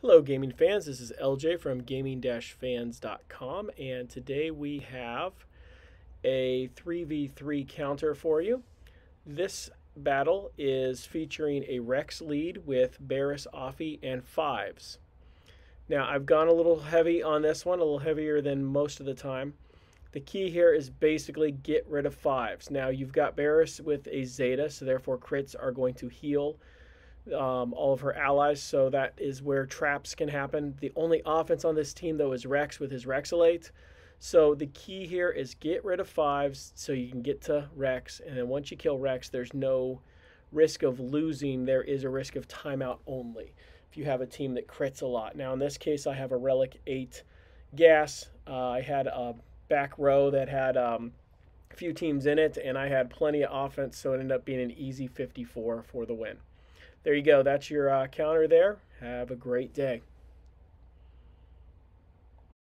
Hello, gaming fans. This is LJ from gaming fans.com, and today we have a 3v3 counter for you. This battle is featuring a Rex lead with Barriss, Offee, and Fives. Now, I've gone a little heavy on this one, a little heavier than most of the time. The key here is basically get rid of Fives. Now, you've got Barriss with a Zeta, so therefore crits are going to heal um, all of her allies, so that is where traps can happen. The only offense on this team, though, is Rex with his Rexalate. So the key here is get rid of Fives so you can get to Rex, and then once you kill Rex, there's no risk of losing. There is a risk of timeout only if you have a team that crits a lot. Now, in this case, I have a Relic 8 GAS. Uh, I had a back row that had um, a few teams in it, and I had plenty of offense, so it ended up being an easy 54 for the win there you go. That's your uh, counter there. Have a great day.